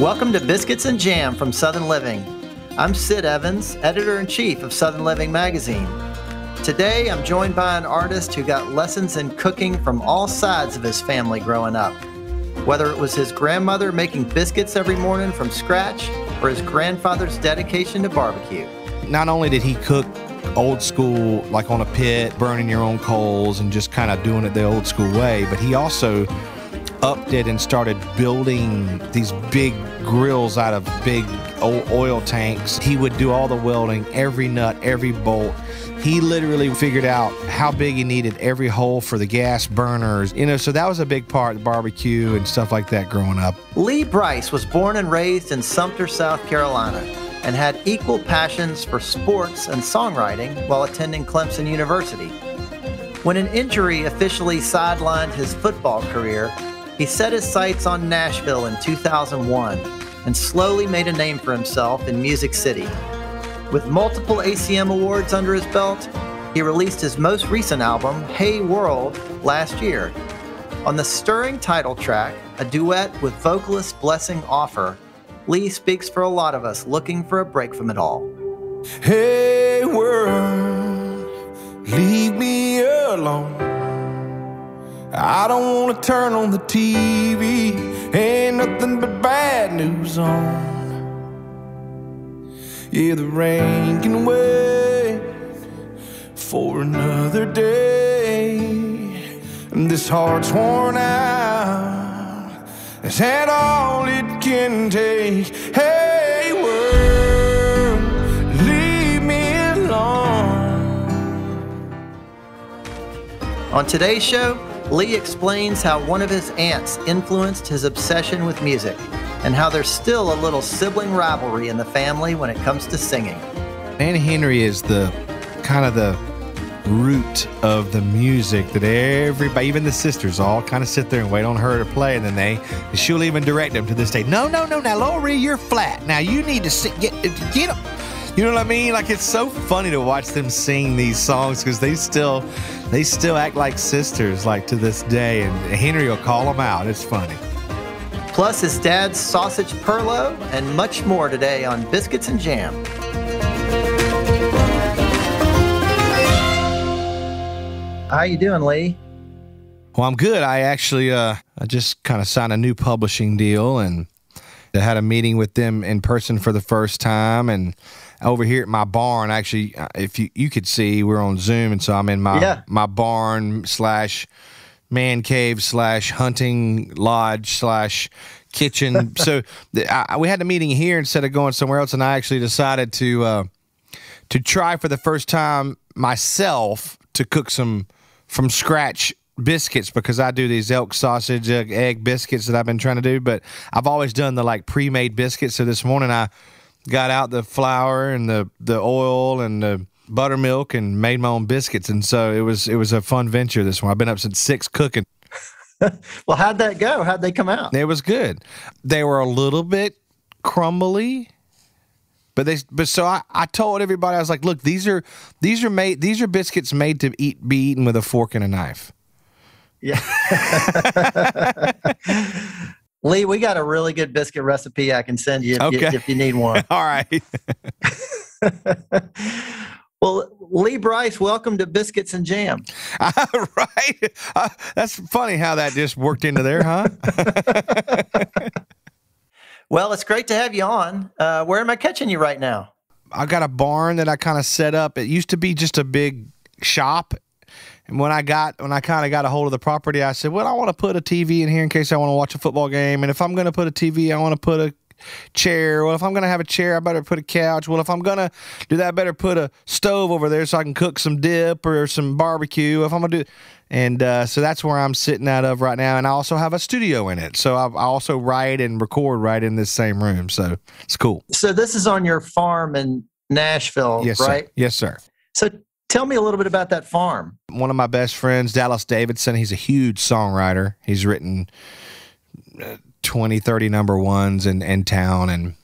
Welcome to Biscuits and Jam from Southern Living. I'm Sid Evans, editor in chief of Southern Living magazine. Today, I'm joined by an artist who got lessons in cooking from all sides of his family growing up. Whether it was his grandmother making biscuits every morning from scratch or his grandfather's dedication to barbecue. Not only did he cook old school, like on a pit, burning your own coals and just kind of doing it the old school way, but he also upped it and started building these big grills out of big oil tanks. He would do all the welding, every nut, every bolt. He literally figured out how big he needed every hole for the gas burners. You know, so that was a big part, barbecue and stuff like that growing up. Lee Brice was born and raised in Sumter, South Carolina, and had equal passions for sports and songwriting while attending Clemson University. When an injury officially sidelined his football career, he set his sights on Nashville in 2001 and slowly made a name for himself in Music City. With multiple ACM awards under his belt, he released his most recent album, Hey World, last year. On the stirring title track, a duet with vocalist Blessing Offor, Lee speaks for a lot of us looking for a break from it all. Hey world, leave me alone. I don't wanna turn on the TV, ain't nothing but bad news on. Yeah, the rain can wait for another day. And this heart's worn out, it's had all it can take. Hey, world, leave me alone. On today's show, Lee explains how one of his aunts influenced his obsession with music and how there's still a little sibling rivalry in the family when it comes to singing. Aunt Henry is the kind of the root of the music that everybody, even the sisters, all kind of sit there and wait on her to play, and then they, she'll even direct them to this day. No, no, no. Now, Lori, you're flat. Now you need to sit, get, get them. You know what I mean? Like it's so funny to watch them sing these songs because they still, they still act like sisters, like to this day. And Henry will call them out. It's funny. Plus his dad's sausage perlo and much more today on Biscuits and Jam. How you doing, Lee? Well, I'm good. I actually, uh, I just kind of signed a new publishing deal and I had a meeting with them in person for the first time and over here at my barn. Actually, uh, if you you could see, we're on Zoom, and so I'm in my yeah. my barn slash man cave slash hunting lodge slash kitchen. so I, we had a meeting here instead of going somewhere else, and I actually decided to uh, to try for the first time myself to cook some from scratch biscuits because I do these elk sausage egg biscuits that I've been trying to do, but I've always done the like pre-made biscuits. So this morning I got out the flour and the the oil and the buttermilk and made my own biscuits. And so it was it was a fun venture. This one I've been up since six cooking. well, how'd that go? How'd they come out? It was good. They were a little bit crumbly. But they, but so I, I told everybody I was like, look, these are these are made these are biscuits made to eat be eaten with a fork and a knife. Yeah. Lee, we got a really good biscuit recipe I can send you if, okay. you, if you need one. All right. well, Lee Brice, welcome to Biscuits and Jam. Uh, right. Uh, that's funny how that just worked into there, huh? well, it's great to have you on. Uh, where am I catching you right now? I got a barn that I kind of set up. It used to be just a big shop and when I got when I kind of got a hold of the property, I said, "Well, I want to put a TV in here in case I want to watch a football game. And if I'm going to put a TV, I want to put a chair. Well, if I'm going to have a chair, I better put a couch. Well, if I'm going to do that, I better put a stove over there so I can cook some dip or some barbecue. If I'm going to do and uh, so that's where I'm sitting out of right now. And I also have a studio in it. So I, I also write and record right in this same room. So it's cool. So this is on your farm in Nashville, yes, right? Sir. Yes, sir. So Tell me a little bit about that farm. One of my best friends, Dallas Davidson, he's a huge songwriter. He's written uh, 20, 30 number ones in, in town. And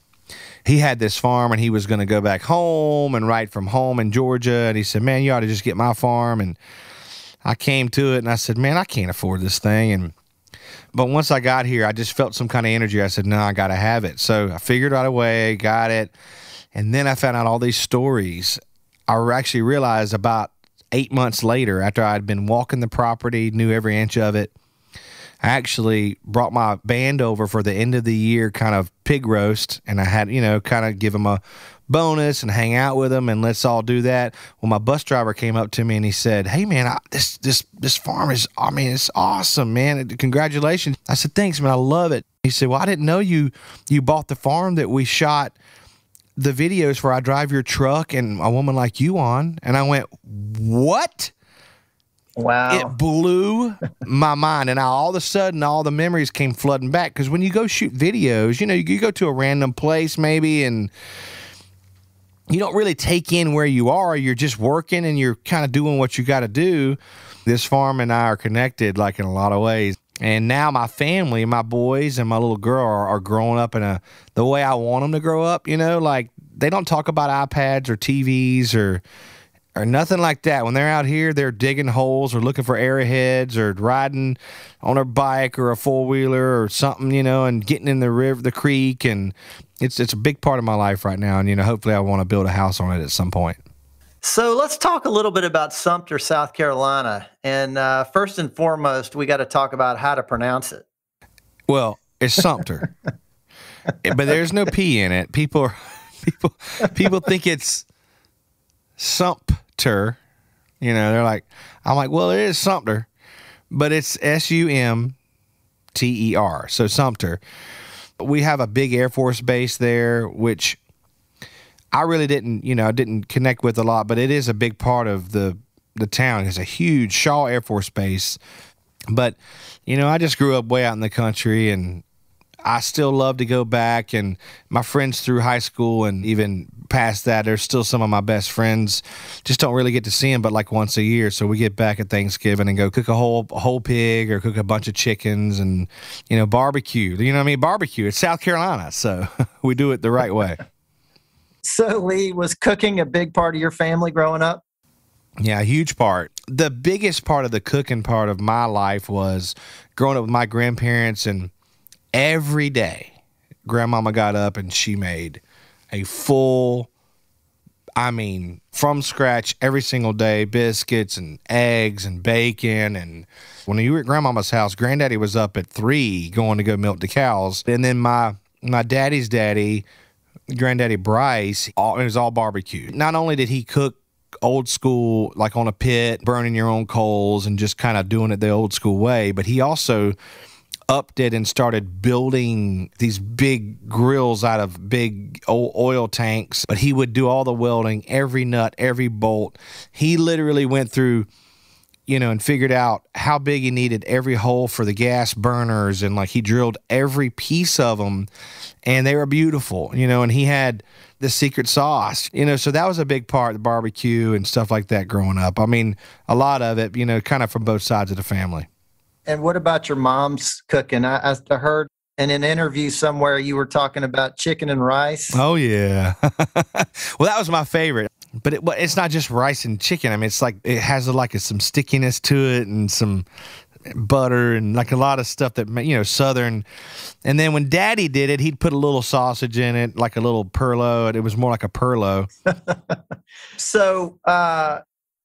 he had this farm and he was going to go back home and write from home in Georgia. And he said, Man, you ought to just get my farm. And I came to it and I said, Man, I can't afford this thing. And But once I got here, I just felt some kind of energy. I said, no, I got to have it. So I figured out a way, got it. And then I found out all these stories. I actually realized about eight months later, after I'd been walking the property, knew every inch of it, I actually brought my band over for the end of the year kind of pig roast, and I had, you know, kind of give them a bonus and hang out with them and let's all do that. Well, my bus driver came up to me and he said, "Hey, man, I, this this this farm is, I mean, it's awesome, man. Congratulations." I said, "Thanks, man. I love it." He said, "Well, I didn't know you you bought the farm that we shot." The videos where I drive your truck and a woman like you on, and I went, "What?" Wow. It blew my mind. And all of a sudden, all the memories came flooding back. Because when you go shoot videos, you know, you go to a random place maybe and you don't really take in where you are. You're just working and you're kind of doing what you got to do. This farm and I are connected, like in a lot of ways. And now my family, my boys and my little girl are, are growing up in a the way I want them to grow up. You know, like they don't talk about iPads or TVs or or nothing like that. When they're out here, they're digging holes or looking for arrowheads or riding on a bike or a four wheeler or something, you know, and getting in the river, the creek, and it's it's a big part of my life right now. And you know, hopefully, I want to build a house on it at some point. So let's talk a little bit about Sumter, South Carolina. And uh, first and foremost, we got to talk about how to pronounce it. Well, it's Sumter, but there's no P in it. People, are, people, people think it's Sumter. You know, they're like, I'm like, well, it is Sumter, but it's S U M T E R. So Sumter. We have a big Air Force base there, which I really didn't, you know, didn't connect with a lot, but it is a big part of the the town. It's a huge Shaw Air Force Base. But, you know, I just grew up way out in the country and I still love to go back and my friends through high school and even past that, there's still some of my best friends. Just don't really get to see them, but like once a year. So we get back at Thanksgiving and go cook a whole a whole pig or cook a bunch of chickens and you know barbecue. You know what I mean? Barbecue. It's South Carolina, so we do it the right way. So Lee was cooking a big part of your family growing up. Yeah, a huge part. The biggest part of the cooking part of my life was growing up with my grandparents and every day grandmama got up and she made a full I mean, from scratch every single day, biscuits and eggs and bacon. And when you were at grandmama's house, granddaddy was up at three going to go milk the cows. And then my my daddy's daddy, granddaddy Brice, all, it was all barbecue. Not only did he cook old school, like on a pit, burning your own coals and just kind of doing it the old school way, but he also upped it and started building these big grills out of big old oil tanks. But he would do all the welding, every nut, every bolt. He literally went through, you know, and figured out how big he needed every hole for the gas burners. And like he drilled every piece of them and they were beautiful, you know, and he had the secret sauce, you know, so that was a big part, the barbecue and stuff like that growing up. I mean, a lot of it, you know, kind of from both sides of the family. And what about your mom's cooking? I, I heard in an interview somewhere you were talking about chicken and rice. Oh yeah, well that was my favorite. But it, it's not just rice and chicken. I mean, it's like it has like a, some stickiness to it and some butter and like a lot of stuff that you know southern. And then when Daddy did it, he'd put a little sausage in it, like a little perlo. It was more like a perlo. so uh,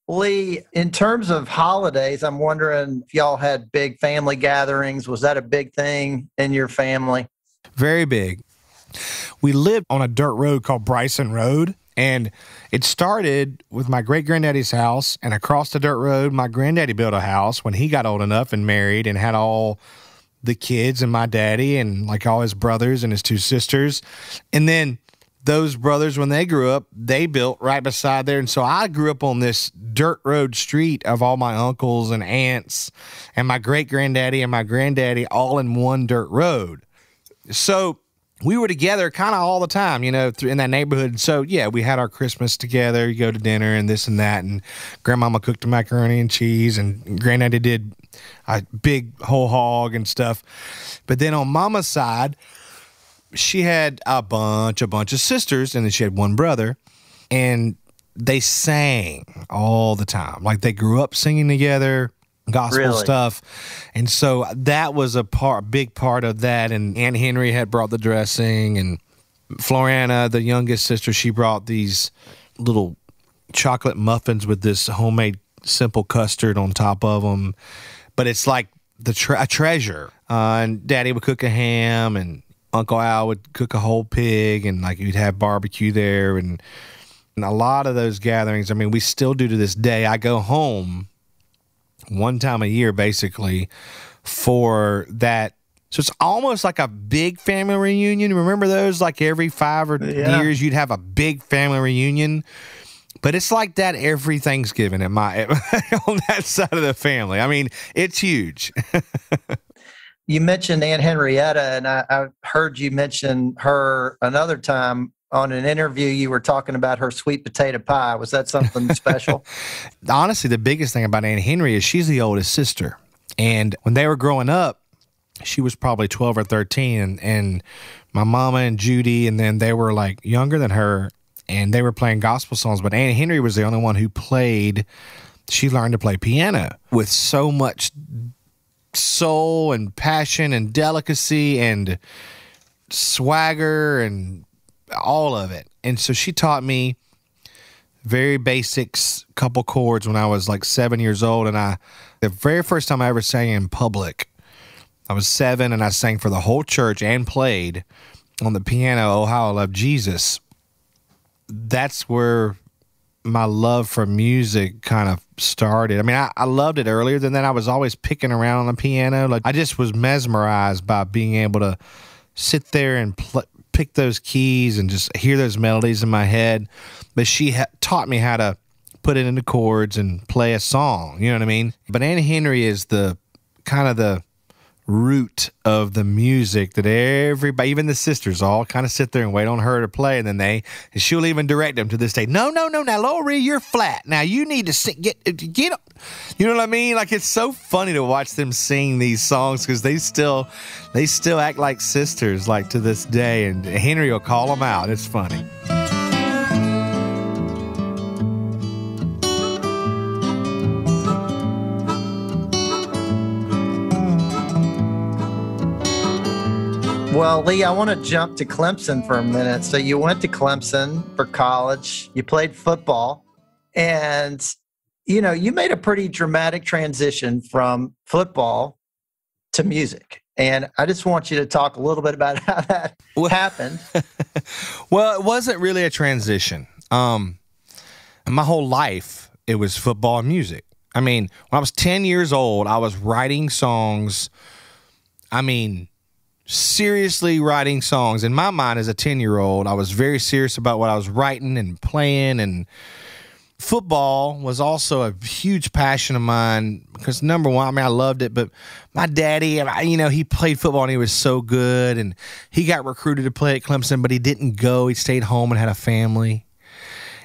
Lee, in terms of holidays, I'm wondering if y'all had big family gatherings. Was that a big thing in your family? Very big. We lived on a dirt road called Bryson Road. And it started with my great granddaddy's house. And across the dirt road, my granddaddy built a house when he got old enough and married and had all the kids and my daddy and like all his brothers and his two sisters. And then those brothers, when they grew up, they built right beside there. And so I grew up on this dirt road street of all my uncles and aunts and my great granddaddy and my granddaddy all in one dirt road. So we were together kind of all the time, you know, in that neighborhood. So yeah, we had our Christmas together. You go to dinner and this and that, and Grandmama cooked the macaroni and cheese, and Granddaddy did a big whole hog and stuff. But then on Mama's side, she had a bunch, a bunch of sisters, and then she had one brother, and they sang all the time. Like they grew up singing together. gospel Really? stuff. And so that was a part, big part of that. And Aunt Henry had brought the dressing, and Floriana, the youngest sister, she brought these little chocolate muffins with this homemade simple custard on top of them. But it's like the tre- a treasure. Uh, and Daddy would cook a ham, and Uncle Al would cook a whole pig, and like you'd have barbecue there, and and a lot of those gatherings. I mean, we still do to this day. I go home one time a year, basically, for that. So it's almost like a big family reunion. Remember those? Like every five or Yeah. years, you'd have a big family reunion. But it's like that every Thanksgiving at my on that side of the family. I mean, it's huge. You mentioned Aunt Henrietta, and I, I heard you mention her another time on an interview. You were talking about her sweet potato pie. Was that something special? honestly, the biggest thing about Aunt Henry is she's the oldest sister. And when they were growing up, she was probably 12 or 13. And, and my mama and Judy, and then they were like younger than her, and they were playing gospel songs. But Aunt Henry was the only one who played, she learned to play piano with so much soul and passion and delicacy and swagger and all of it. And so she taught me very basics, couple chords when I was like seven years old. And I, the very first time I ever sang in public, I was seven and I sang for the whole church and played on the piano, Oh, How I Love Jesus. That's where my love for music kind of started. I mean, I, I loved it earlier than that. I was always picking around on the piano. Like, I just was mesmerized by being able to sit there and pl- pick those keys and just hear those melodies in my head. But she ha- taught me how to put it into chords and play a song. You know what I mean? But Aunt Henry is the kind of the root of the music that everybody, even the sisters, all kind of sit there and wait on her to play, and then they, and she'll even direct them to this day. No, no, no. Now, Lori, you're flat. Now you need to sing, get get. You know what I mean? Like it's so funny to watch them sing these songs because they still they still act like sisters, like to this day. And Henry will call them out. It's funny. Well, Lee, I want to jump to Clemson for a minute. So you went to Clemson for college, you played football, and you know, you made a pretty dramatic transition from football to music. And I just want you to talk a little bit about how that Well- happened. Well, it wasn't really a transition. Um, my whole life, it was football and music. I mean, when I was 10 years old, I was writing songs. I mean, seriously writing songs. In my mind, as a 10 year old, I was very serious about what I was writing and playing. And football was also a huge passion of mine because, number one, I mean, I loved it, but my daddy, you know, he played football and he was so good. And he got recruited to play at Clemson, but he didn't go. He stayed home and had a family.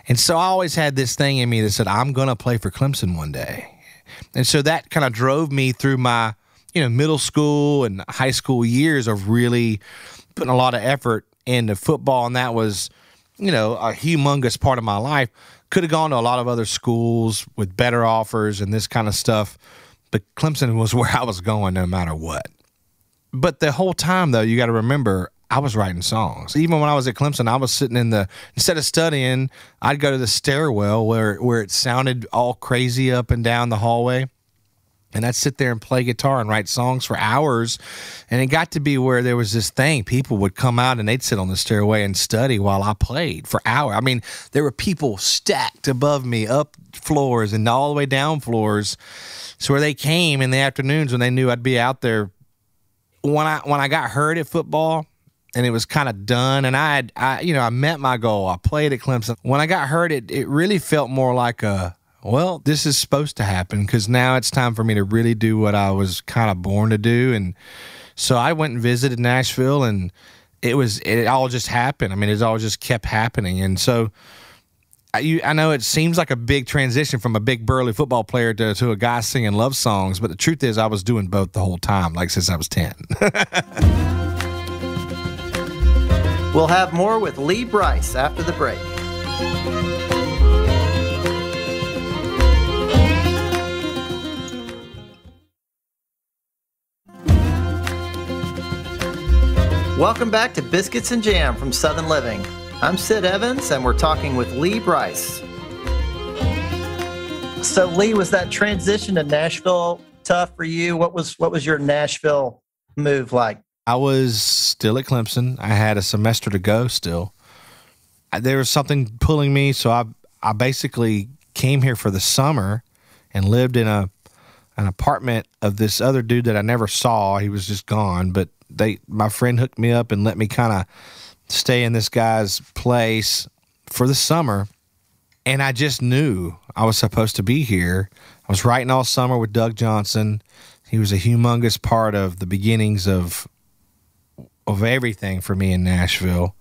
And so I always had this thing in me that said, I'm going to play for Clemson one day. And so that kind of drove me through my, you know, middle school and high school years of really putting a lot of effort into football. And that was, you know, a humongous part of my life. Could have gone to a lot of other schools with better offers and this kind of stuff. But Clemson was where I was going no matter what. But the whole time, though, you got to remember, I was writing songs. Even when I was at Clemson, I was sitting in the instead of studying, I'd go to the stairwell where where it sounded all crazy up and down the hallway. And I'd sit there and play guitar and write songs for hours. And it got to be where there was this thing. People would come out and they'd sit on the stairway and study while I played for hours. I mean, there were people stacked above me, up floors and all the way down floors. So where they came in the afternoons when they knew I'd be out there when I when I got hurt at football and it was kind of done and I had I you know I met my goal. I played at Clemson. When I got hurt it it really felt more like a well, this is supposed to happen cuz now it's time for me to really do what I was kind of born to do and so I went and visited Nashville and it was it all just happened. I mean, it all just kept happening and so I, you, I know it seems like a big transition from a big burly football player to, to a guy singing love songs, but the truth is, I was doing both the whole time, like since I was 10. We'll have more with Lee Brice after the break. Welcome back to Biscuits and Jam from Southern Living. I'm Sid Evans, and we're talking with Lee Brice. So, Lee, was that transition to Nashville tough for you? What was what was your Nashville move like? I was still at Clemson. I had a semester to go still. There was something pulling me, so I I basically came here for the summer and lived in a an apartment of this other dude that I never saw. He was just gone, but they my friend hooked me up and let me kind of stay in this guy's place for the summer. And I just knew I was supposed to be here. I was writing all summer with Doug Johnson. He was a humongous part of the beginnings of of everything for me in Nashville.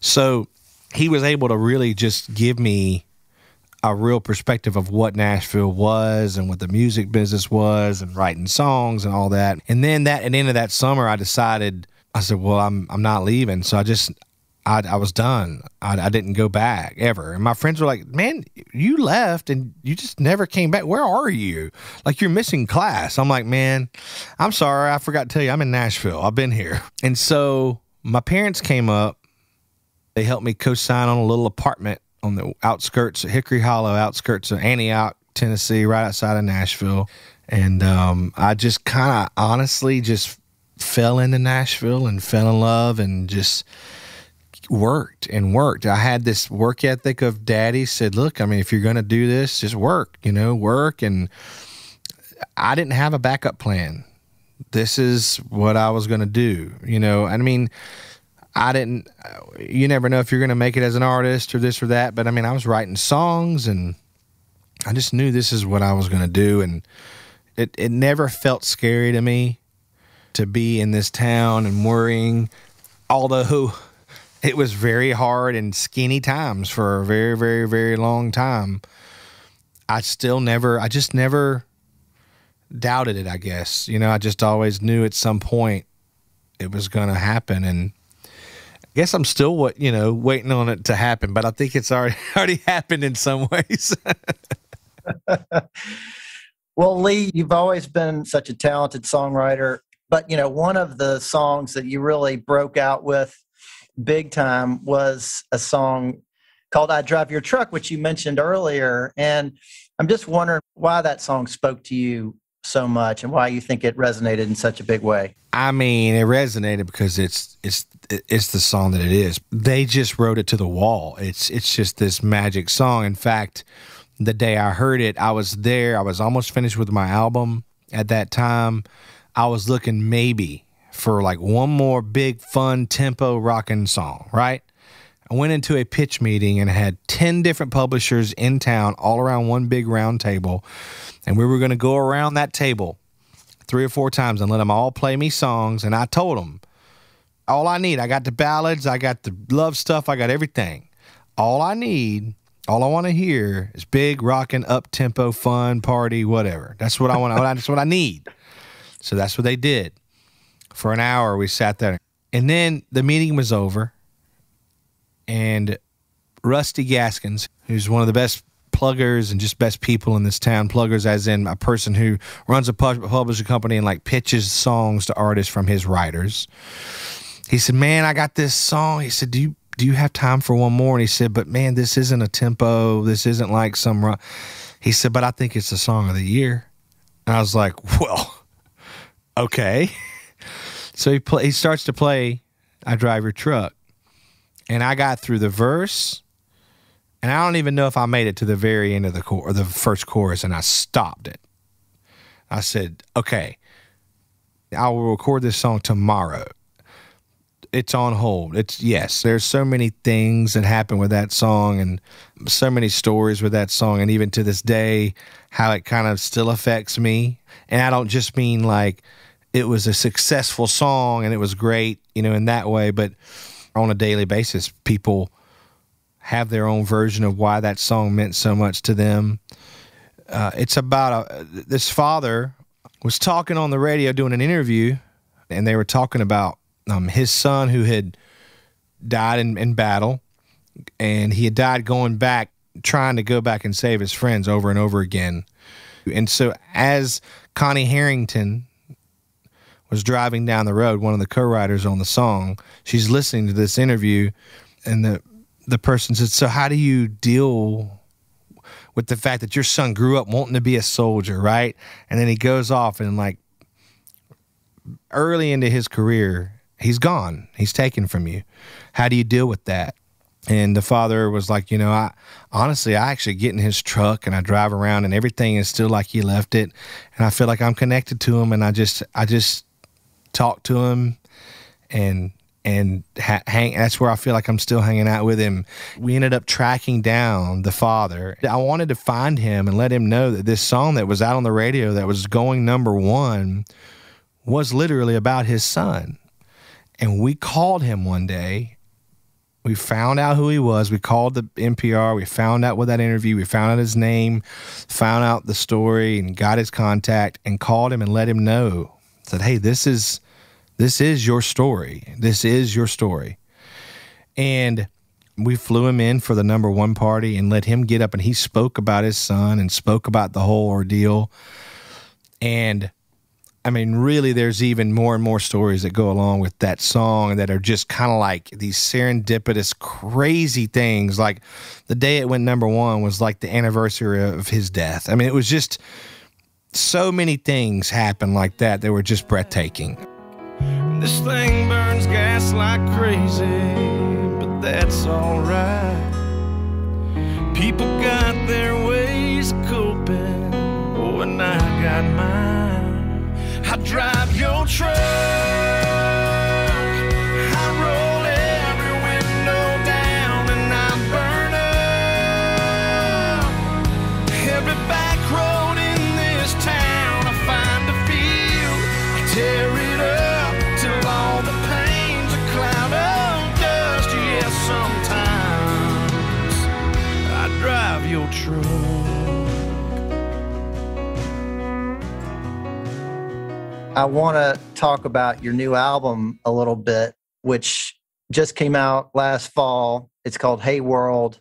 So he was able to really just give me a real perspective of what Nashville was and what the music business was and writing songs and all that. And then that at the end of that summer I decided I said, Well, I'm I'm not leaving. So I just I, I was done. I, I didn't go back ever. And my friends were like, Man, you left and you just never came back. Where are you? Like you're missing class. I'm like, Man, I'm sorry. I forgot to tell you, I'm in Nashville. I've been here. And so my parents came up. They helped me co sign on a little apartment on the outskirts, of Hickory Hollow outskirts of Antioch, Tennessee, right outside of Nashville. And um, I just kind of honestly just fell into Nashville and fell in love and just worked and worked. I had this work ethic of daddy said, look, I mean, if you're going to do this, just work, you know, work. And I didn't have a backup plan. This is what I was going to do, you know, I mean, I didn't, you never know if you're going to make it as an artist or this or that. But I mean, I was writing songs and I just knew this is what I was going to do. And it, it never felt scary to me to be in this town and worrying, although it was very hard and skinny times for a very, very, very long time. I still never, I just never doubted it, I guess. You know, I just always knew at some point it was going to happen. And guess I'm still what you know waiting on it to happen, but I think it's already already happened in some ways. well, Lee, you've always been such a talented songwriter, but you know one of the songs that you really broke out with big time was a song called "I Drive Your Truck," which you mentioned earlier, and I'm just wondering why that song spoke to you so much and why you think it resonated in such a big way. I mean, it resonated because it's it's it's the song that it is. They just wrote it to the wall. It's it's just this magic song. In fact, the day I heard it, I was there. I was almost finished with my album at that time. I was looking maybe for like one more big fun tempo rocking song, right? I went into a pitch meeting and had 10 different publishers in town all around one big round table. And we were going to go around that table three or four times and let them all play me songs. And I told them, all I need. I got the ballads, I got the love stuff, I got everything. All I need, all I want to hear is big rocking up tempo fun party whatever. That's what I want. that's what I need. So that's what they did. For an hour we sat there. And then the meeting was over and Rusty Gaskins, who's one of the best pluggers and just best people in this town. Pluggers, as in a person who runs a publishing company and like pitches songs to artists from his writers he said, "Man, I got this song." He said, "Do you do you have time for one more?" And he said, "But man, this isn't a tempo. This isn't like some." He said, "But I think it's the song of the year." And I was like, "Well, okay." so he play, he starts to play "I Drive Your Truck," and I got through the verse, and I don't even know if I made it to the very end of the chor- the first chorus, and I stopped it. I said, "Okay, I will record this song tomorrow." it's on hold. It's yes, there's so many things that happen with that song and so many stories with that song and even to this day how it kind of still affects me. And I don't just mean like it was a successful song and it was great, you know, in that way, but on a daily basis people have their own version of why that song meant so much to them. Uh, it's about a, this father was talking on the radio doing an interview and they were talking about um, his son who had died in, in battle, and he had died going back, trying to go back and save his friends over and over again. And so, as Connie Harrington was driving down the road, one of the co-writers on the song, she's listening to this interview, and the the person said, "So how do you deal with the fact that your son grew up wanting to be a soldier, right? And then he goes off and like early into his career, he's gone. He's taken from you. How do you deal with that?" And the father was like, you know, I honestly, I actually get in his truck and I drive around and everything is still like he left it. And I feel like I'm connected to him and I just, I just talk to him and, and ha- hang, that's where I feel like I'm still hanging out with him. We ended up tracking down the father. I wanted to find him and let him know that this song that was out on the radio that was going number one was literally about his son. And we called him one day we found out who he was. We called the NPR. We found out what that interview. We found out his name, found out the story, and got his contact and called him and let him know. Said, "Hey, this is this is your story. This is your story." And we flew him in for the number one party and let him get up and he spoke about his son and spoke about the whole ordeal. And I mean, really, there's even more and more stories that go along with that song that are just kind of like these serendipitous, crazy things. Like the day it went number one was like the anniversary of his death. I mean, it was just so many things happened like that that were just breathtaking. This thing burns gas like crazy, but that's alright. People got their ways of coping, oh, and I got mine. I drive your truck. I want to talk about your new album a little bit, which just came out last fall. It's called Hey World.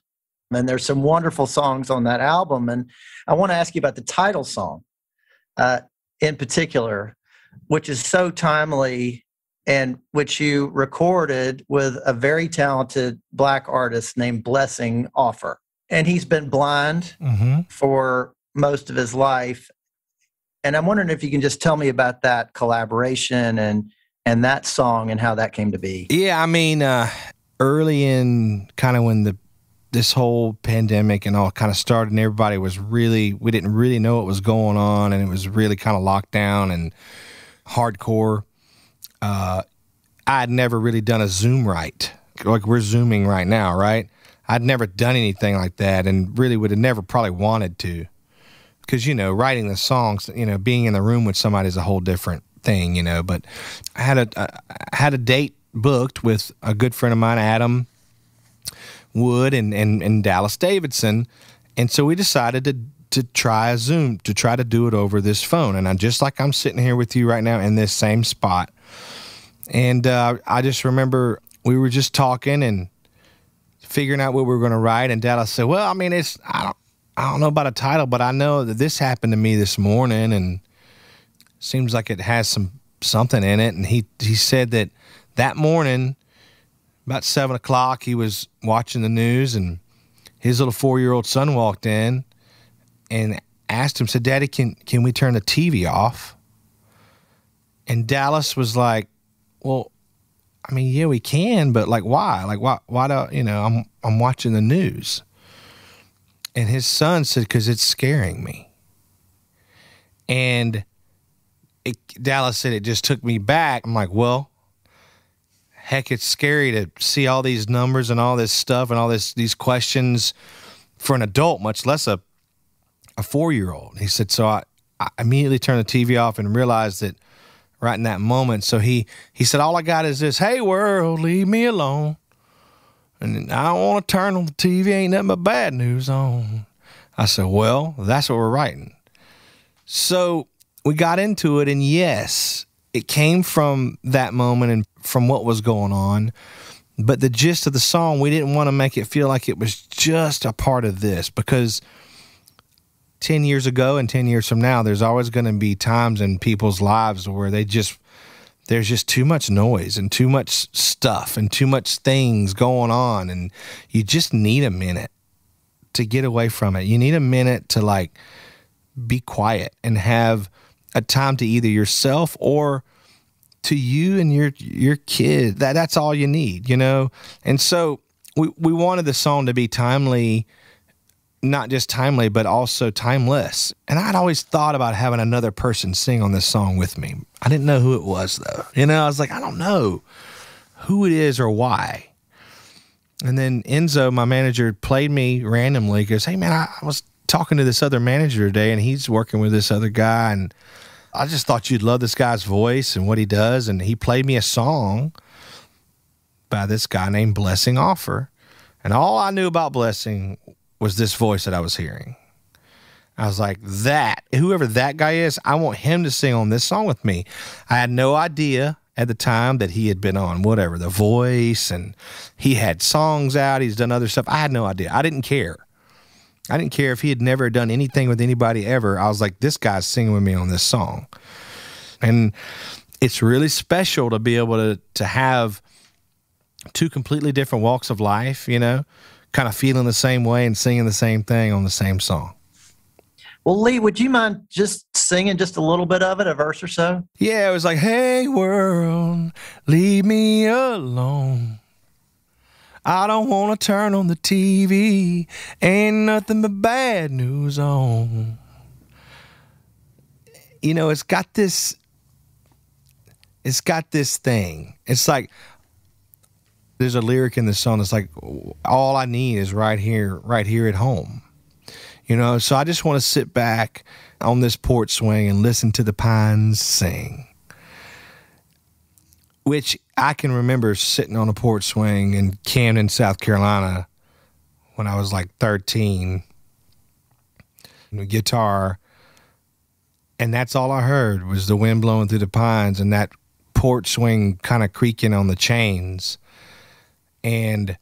And there's some wonderful songs on that album. And I want to ask you about the title song uh, in particular, which is so timely and which you recorded with a very talented black artist named Blessing Offor. And he's been blind mm-hmm. for most of his life and I'm wondering if you can just tell me about that collaboration and and that song and how that came to be. Yeah, I mean, uh, early in kind of when the this whole pandemic and all kind of started, and everybody was really we didn't really know what was going on, and it was really kind of locked down and hardcore. Uh, I'd never really done a Zoom right, like we're zooming right now, right? I'd never done anything like that, and really would have never probably wanted to because you know writing the songs you know being in the room with somebody is a whole different thing you know but i had a I had a date booked with a good friend of mine adam wood and, and, and dallas davidson and so we decided to to try a zoom to try to do it over this phone and i just like i'm sitting here with you right now in this same spot and uh, i just remember we were just talking and figuring out what we were going to write and dallas said well i mean it's i don't I don't know about a title, but I know that this happened to me this morning, and seems like it has some something in it. And he he said that that morning, about seven o'clock, he was watching the news, and his little four year old son walked in and asked him, said, "Daddy, can can we turn the TV off?" And Dallas was like, "Well." I mean, yeah, we can, but like, why? Like, why? Why do you know? I'm I'm watching the news. And his son said, because it's scaring me. And it, Dallas said it just took me back. I'm like, well, heck, it's scary to see all these numbers and all this stuff and all this these questions for an adult, much less a a four year old. He said, so I, I immediately turned the TV off and realized that right in that moment. So he he said, all I got is this, hey world, leave me alone. And I don't want to turn on the TV, ain't nothing but bad news on. I said, Well, that's what we're writing. So we got into it, and yes, it came from that moment and from what was going on. But the gist of the song, we didn't want to make it feel like it was just a part of this because 10 years ago and 10 years from now, there's always going to be times in people's lives where they just there's just too much noise and too much stuff and too much things going on and you just need a minute to get away from it. You need a minute to like be quiet and have a time to either yourself or to you and your your kid. That that's all you need, you know. And so we we wanted the song to be timely, not just timely, but also timeless. And I'd always thought about having another person sing on this song with me. I didn't know who it was though. You know, I was like, I don't know who it is or why. And then Enzo, my manager, played me randomly. Goes, "Hey man, I, I was talking to this other manager today, and he's working with this other guy, and I just thought you'd love this guy's voice and what he does." And he played me a song by this guy named Blessing Offor. and all I knew about Blessing was this voice that I was hearing. I was like, that, whoever that guy is, I want him to sing on this song with me. I had no idea at the time that he had been on whatever, The Voice, and he had songs out. He's done other stuff. I had no idea. I didn't care. I didn't care if he had never done anything with anybody ever. I was like, this guy's singing with me on this song. And it's really special to be able to, to have two completely different walks of life, you know, kind of feeling the same way and singing the same thing on the same song. Well, Lee, would you mind just singing just a little bit of it, a verse or so? Yeah, it was like, hey, world, leave me alone. I don't want to turn on the TV. Ain't nothing but bad news on. You know, it's got this. It's got this thing. It's like there's a lyric in the song that's like, all I need is right here, right here at home. You know, so I just want to sit back on this porch swing and listen to the pines sing. Which I can remember sitting on a porch swing in Camden, South Carolina when I was like 13. Guitar. And that's all I heard was the wind blowing through the pines and that porch swing kind of creaking on the chains. And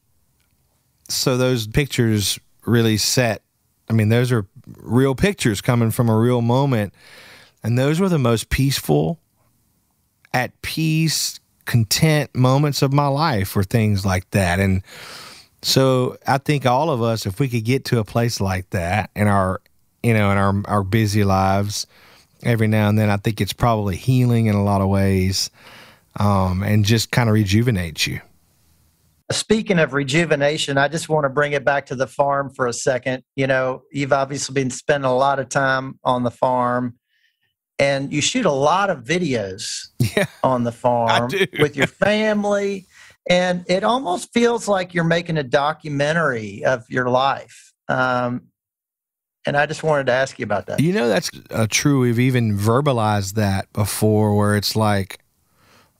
so those pictures really set. I mean, those are real pictures coming from a real moment. And those were the most peaceful, at peace, content moments of my life were things like that. And so I think all of us, if we could get to a place like that in our, you know, in our, our busy lives every now and then, I think it's probably healing in a lot of ways um, and just kind of rejuvenates you. Speaking of rejuvenation, I just want to bring it back to the farm for a second. You know, you've obviously been spending a lot of time on the farm and you shoot a lot of videos Yeah. on the farm with your family. And it almost feels like you're making a documentary of your life. Um, and I just wanted to ask you about that. You know, that's uh, true. We've even verbalized that before, where it's like,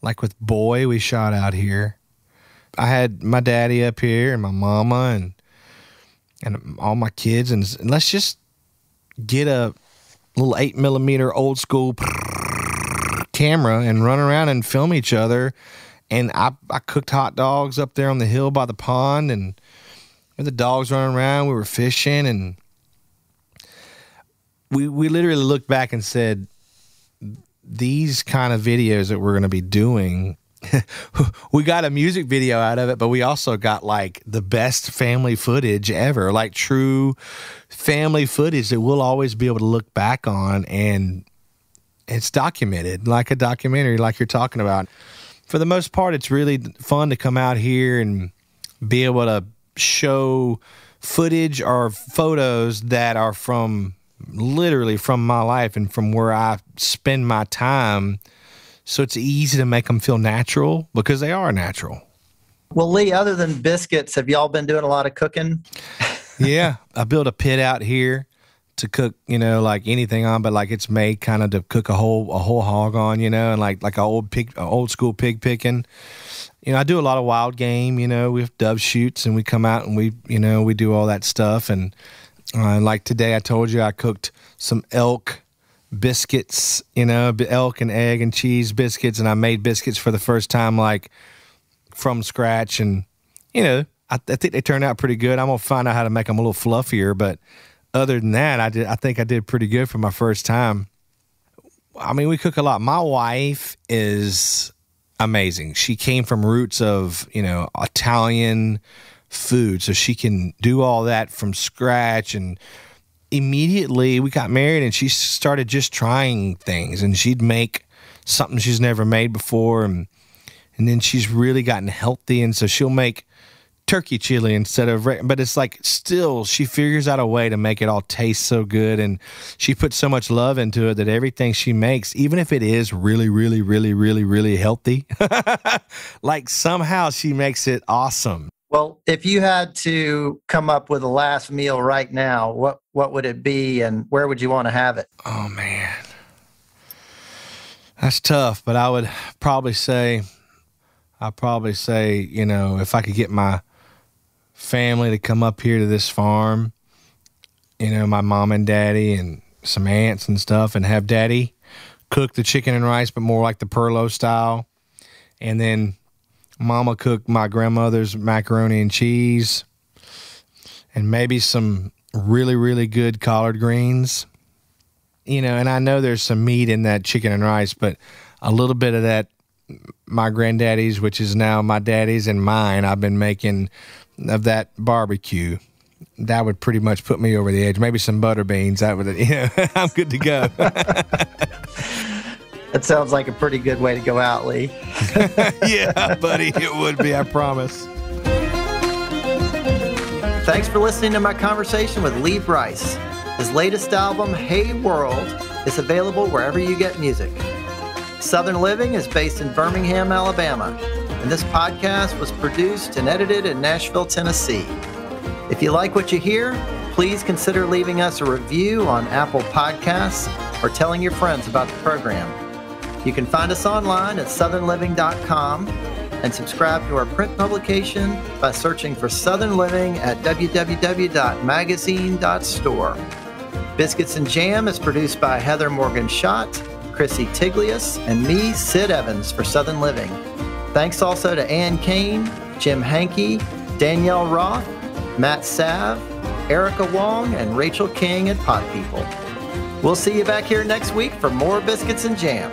like with Boy, we shot out here. I had my daddy up here and my mama and and all my kids, and, and let's just get a little eight millimeter old school camera and run around and film each other. And I, I cooked hot dogs up there on the hill by the pond, and the dogs running around, we were fishing, and we we literally looked back and said, these kind of videos that we're going to be doing. we got a music video out of it, but we also got like the best family footage ever, like true family footage that we'll always be able to look back on and it's documented like a documentary, like you're talking about. For the most part, it's really fun to come out here and be able to show footage or photos that are from literally from my life and from where I spend my time. So it's easy to make them feel natural because they are natural. Well, Lee, other than biscuits, have y'all been doing a lot of cooking? yeah, I built a pit out here to cook, you know, like anything on, but like it's made kind of to cook a whole a whole hog on, you know, and like like a old pig, old school pig picking. You know, I do a lot of wild game. You know, we have dove shoots, and we come out and we, you know, we do all that stuff. And uh, like today, I told you I cooked some elk biscuits. You know, elk and egg and cheese biscuits, and I made biscuits for the first time, like from scratch. And you know, I, I think they turned out pretty good. I'm gonna find out how to make them a little fluffier, but other than that, I did. I think I did pretty good for my first time. I mean, we cook a lot. My wife is amazing. She came from roots of, you know, Italian food. So she can do all that from scratch. And immediately we got married and she started just trying things and she'd make something she's never made before. And, and then she's really gotten healthy. And so she'll make turkey chili instead of but it's like still she figures out a way to make it all taste so good and she puts so much love into it that everything she makes even if it is really really really really really healthy like somehow she makes it awesome well if you had to come up with a last meal right now what what would it be and where would you want to have it oh man that's tough but i would probably say I'd probably say, you know, if I could get my family to come up here to this farm. You know, my mom and daddy and some aunts and stuff, and have daddy cook the chicken and rice, but more like the Perlo style. And then mama cooked my grandmother's macaroni and cheese, and maybe some really, really good collard greens. You know, and I know there's some meat in that chicken and rice, but a little bit of that my granddaddy's, which is now my daddy's and mine, I've been making of that barbecue, that would pretty much put me over the edge. Maybe some butter beans. That would, you know, I'm good to go. that sounds like a pretty good way to go out, Lee. yeah, buddy, it would be. I promise. Thanks for listening to my conversation with Lee Brice. His latest album, Hey World, is available wherever you get music. Southern Living is based in Birmingham, Alabama and this podcast was produced and edited in Nashville, Tennessee. If you like what you hear, please consider leaving us a review on Apple Podcasts or telling your friends about the program. You can find us online at southernliving.com and subscribe to our print publication by searching for Southern Living at www.magazine.store. Biscuits and Jam is produced by Heather Morgan Shott, Krissy Tiglias, and me, Sid Evans, for Southern Living. Thanks also to Ann Kane, Jim Hankey, Danielle Roth, Matt Sav, Erica Wong, and Rachel King at Pod People. We'll see you back here next week for more biscuits and jam.